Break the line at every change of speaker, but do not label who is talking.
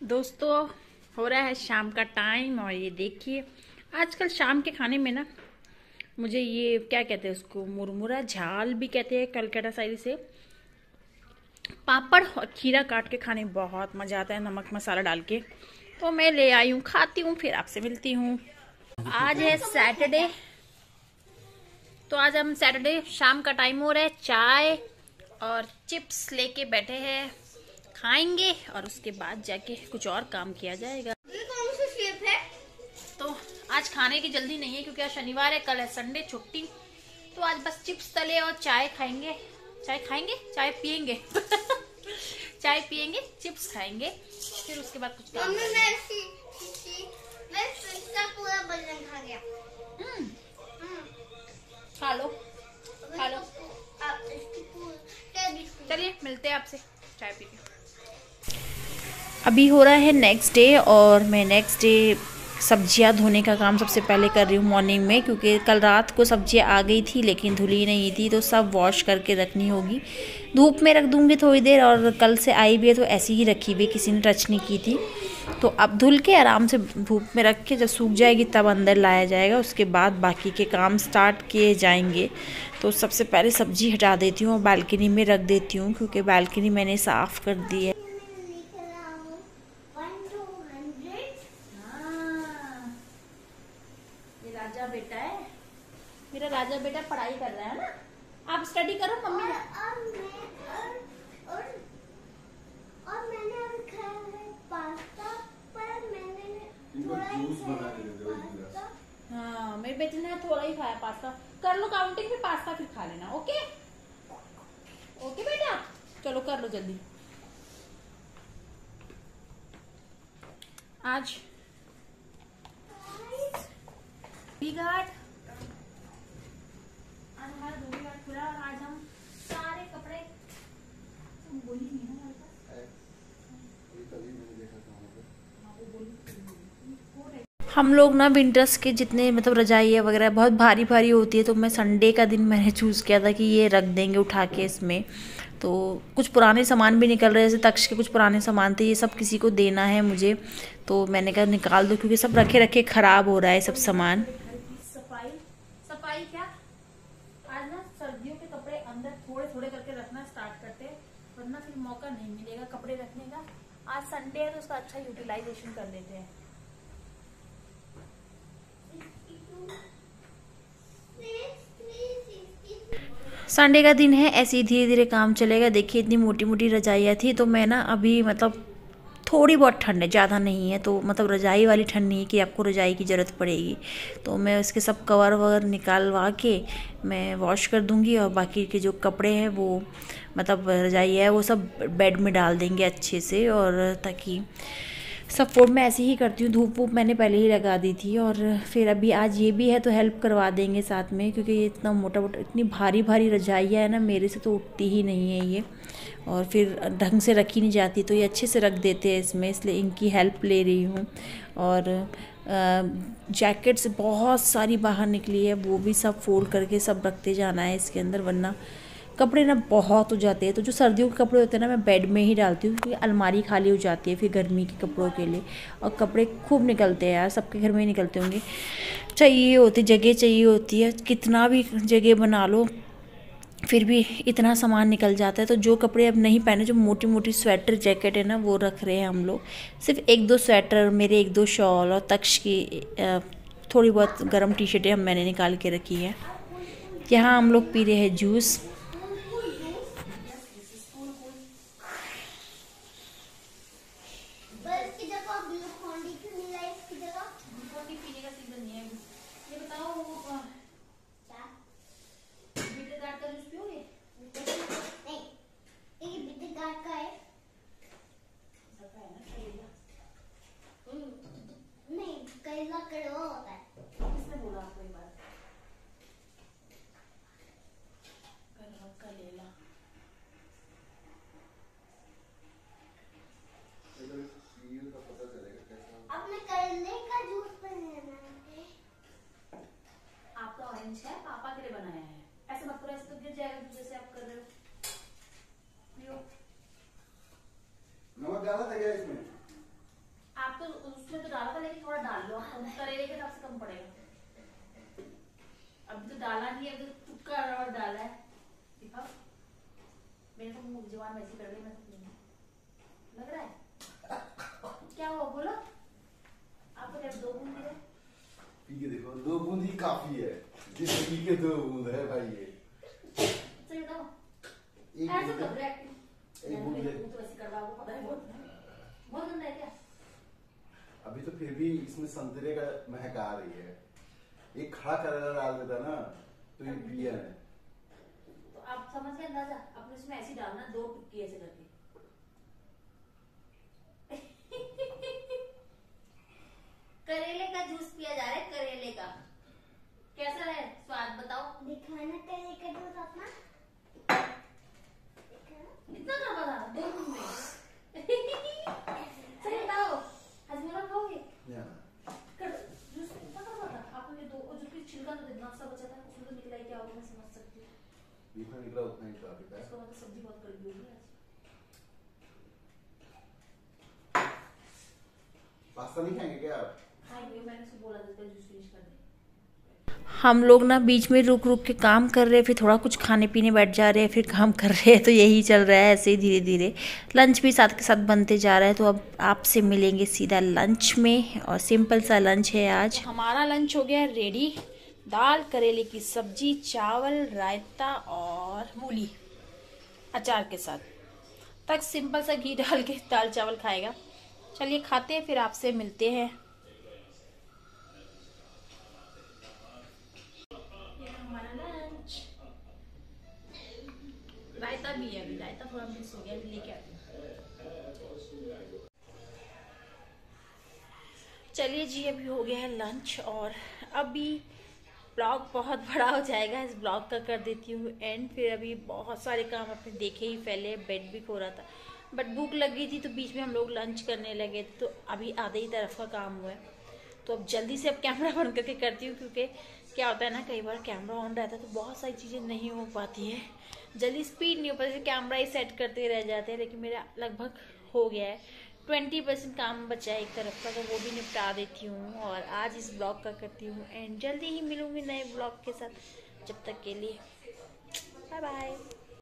दोस्तों, हो रहा है शाम का टाइम और ये देखिए, आजकल शाम के खाने में ना, मुझे ये क्या कहते हैं उसको, मुरमुरा झाल भी कहते हैं कलकत्ता साइड से। पापड़ और खीरा काट के खाने बहुत मज़ा आता है, नमक मसाला डाल के। तो मैं ले आई हूँ, खाती हूँ, फिर आपसे मिलती हूँ। आज है सैटरडे तो आज हम सैटरडे शाम का टाइम हो रहा है, चाय और चिप्स लेके बैठे हैं। खाएँगे और उसके बाद जाके कुछ और काम किया जाएगा।
कौन सा शेप है?
तो आज खाने की जल्दी नहीं है क्योंकि आज शनिवार है कल है संडे छुट्टी। तो आज बस चिप्स तले और चाय खाएँगे। चाय खाएँगे? चाय पियेंगे चाय पियेंगे चिप्स खाएँगे फिर उसके बाद कुछ काम
मैं सी, मैं पूरा बर्तन खा गया।
हम्म,
हम्म,
खा लो। खा लो। चलिए मिलते हैं आपसे। चाय पी के अभी हो रहा है नेक्स्ट डे और मैं नेक्स्ट डे सब्ज़ियाँ धोने का काम सबसे पहले कर रही हूँ मॉर्निंग में, क्योंकि कल रात को सब्ज़ियाँ आ गई थी, लेकिन धुली नहीं थी तो सब वॉश करके रखनी होगी। धूप में रख दूँगी थोड़ी देर और कल से आई भी है तो ऐसी ही रखी हुई किसी ने टच नहीं की थी। तो अब धुल के आराम से धूप में रख के जब सूख जाएगी, तब अंदर लाया जाएगा, उसके बाद बाकी के काम स्टार्ट किए जाएँगे। तो सबसे पहले सब्ज़ी हटा देती हूँ और बालकनी में रख देती हूँ, क्योंकि बालकनी मैंने साफ़ कर दी है
मैं लिख रहा हूँ, one to hundred।
ये राजा बेटा है मेरा राजा बेटा पढ़ाई कर रहा है ना आप स्टडी करो
और
मम्मी
और मैं और और और मैंने अभी खाया है पास्ता पर मैंने थोड़ा ही
जूस बना के
खाया
दे दो एक
है
गिलास।
पास्ता।
हाँ मेरे बेटे ने थोड़ा ही खाया पास्ता। कर लो काउंटिंग फिर पास्ता फिर खा लेना ओके ओके बेटा? चलो कर लो जल्दी। आज घाट आज हमारा धोबी घाट खुला और आज हम सारे कपड़े तुम बोली नहीं ना हमारे पास
ये कभी मैंने देखा था वहाँ पे
हम लोग ना विंटर्स के जितने मतलब रजाइयाँ वगैरह बहुत भारी भारी होती है तो मैं संडे का दिन मैंने चूज़ किया था कि ये रख देंगे उठा के इसमें। तो कुछ पुराने सामान भी निकल रहे जैसे तक्ष के कुछ पुराने सामान थे, ये सब किसी को देना है मुझे। तो मैंने कहा निकाल दो, क्योंकि सब रखे रखे ख़राब हो रहा है सब सामान। सफ़ाई क्या? आज सर्दियों के कपड़े अंदर थोड़े थोड़े करके रखना मौका नहीं मिलेगा कपड़े रखने का। आज संडे है तो उसका अच्छा यूटिलाइजेशन कर लेते हैं। संडे का दिन है, ऐसे ही धीरे धीरे काम चलेगा। देखिए, इतनी मोटी मोटी रजाइयाँ थी तो मैं ना अभी मतलब थोड़ी बहुत ठंड है, ज़्यादा नहीं है तो मतलब रजाई वाली ठंड नहीं है कि आपको रजाई की ज़रूरत पड़ेगी। तो मैं उसके सब कवर ववर निकालवा के मैं वॉश कर दूँगी और बाकी के जो कपड़े हैं, वो मतलब रजाई है, वो सब बेड में डाल देंगे अच्छे से और ताकि सपोर्ट मैं ऐसे ही करती हूँ, धूप वूप मैंने पहले ही लगा दी थी और फिर अभी आज ये भी है तो हेल्प करवा देंगे साथ में क्योंकि ये इतना मोटा मोटा, इतनी भारी भारी रजाइयाँ है ना, मेरे से तो उठती ही नहीं है ये। और फिर ढंग से रखी नहीं जाती तो ये अच्छे से रख देते हैं इसमें, इसलिए इनकी हेल्प ले रही हूँ। और जैकेट्स बहुत सारी बाहर निकली है, वो भी सब फोल्ड करके सब रखते जाना है इसके अंदर, वरना कपड़े ना बहुत हो जाते हैं। तो जो सर्दियों के कपड़े होते हैं ना, मैं बेड में ही डालती हूँ क्योंकि अलमारी खाली हो जाती है फिर गर्मी के कपड़ों के लिए। और कपड़े खूब निकलते हैं यार, सबके घर में ही निकलते होंगे। चाहिए होती, जगह चाहिए होती है, कितना भी जगह बना लो, फिर भी इतना सामान निकल जाता है। तो जो कपड़े अब नहीं पहने, जो मोटी मोटी स्वेटर जैकेट है ना, वो रख रहे हैं हम लोग। सिर्फ़ एक दो स्वेटर मेरे एक दो शॉल और तक्ष की थोड़ी बहुत गर्म टी शर्टें हम मैंने निकाल के रखी है। यहाँ हम लोग पी रहे हैं जूस ऑरेंज है पापा के लिए बनाया है। ऐसे मत करो ऐसे तो गिर जाएगा तो जैसे आप कर रहे हो।
नमक डाला था क्या इसमें?
आप तो उसमें तो डाला
था लेकिन
थोड़ा
डाल लो।
तो करेले के
हिसाब से कम
पड़ेगा। अब तो डाला नहीं है तो तुक्का और डाला है। दिखाओ। मेरे को मुख जवान वैसे कर गई मैं तो लग रहा है? क्या हुआ बोलो। आपको जब दो बूंदी है।
पी के देखो दो बूंदी काफ़ी है। ज़िंदगी के दो बूंद है भाई ये?
ऐसे कर रहे
एक बूंद है।
तो ऐसे करवा को पता है बहुत बहुत गंदा है क्या?
अभी तो फिर भी इसमें संतरे का महक आ रही है। एक खड़ा करेला डाल देता ना तो ये पिया है।
तो आप समझ गए अंदाज़ा अपने इसमें ऐसे ही डालना दो टिक्की ऐसे करके करेले का जूस पिया जा रहा है करेले का कैसा है स्वाद बताओ
दिखाना करे का दूध अपना
इतना करवा था दो दिन में सही बताओ हजमोला खाओगे
या।
कर जूस इतना करवा था आपने दो और जो फिर छिलका तो इतना सा बचा था उसमें तो निकला ही क्या होगा मैं समझ सकती हूँ
जितना निकला उतना ही काफ़ी था
इसको मतलब सब्ज़ी बहुत कड़वी होगी आज
पास्ता नहीं खाएँगे क्या आप?
खाएँगे मैंने उसको बोला था जूस फिनिश कर दे।
हम लोग ना बीच में रुक रुक के काम कर रहे हैं फिर थोड़ा कुछ खाने पीने बैठ जा रहे हैं फिर काम कर रहे हैं तो यही चल रहा है ऐसे ही धीरे धीरे लंच भी साथ के साथ बनते जा रहा है तो अब आपसे मिलेंगे सीधा लंच में और सिंपल सा लंच है आज।
तो हमारा लंच हो गया रेडी। दाल करेले की सब्ज़ी चावल रायता और मूली अचार के साथ। तक सिंपल सा घी डाल के दाल चावल खाएगा। चलिए खाते हैं फिर आपसे मिलते हैं। ये हमारा लंच रायता भी है अभी रायता थोड़ा मिस हो गया लेके आती हूँ। चलिए जी अभी हो गया है लंच और अभी ब्लॉग बहुत बड़ा हो जाएगा, इस ब्लॉग का कर देती हूँ एंड फिर अभी बहुत सारे काम अपने देखे ही फैले बेड भी खो रहा था। बट भूख लग गई थी तो बीच में हम लोग लंच करने लगे थे तो अभी आधे ही तरफ़ का काम हुआ है। तो अब जल्दी से अब कैमरा बंद करके करती हूँ, क्योंकि क्या होता है ना, कई बार कैमरा ऑन रहता है तो बहुत सारी चीज़ें नहीं हो पाती हैं। जल्दी स्पीड नहीं हो पाती कैमरा ही सेट करते रह जाते हैं, लेकिन मेरा लगभग हो गया है। ट्वेंटी परसेंट काम बचा है एक तरफ़ का तो वो भी निपटा देती हूँ और आज इस ब्लॉग का करती हूँ एंड जल्दी ही मिलूँगी नए ब्लॉग के साथ, जब तक के लिए। Bye bye.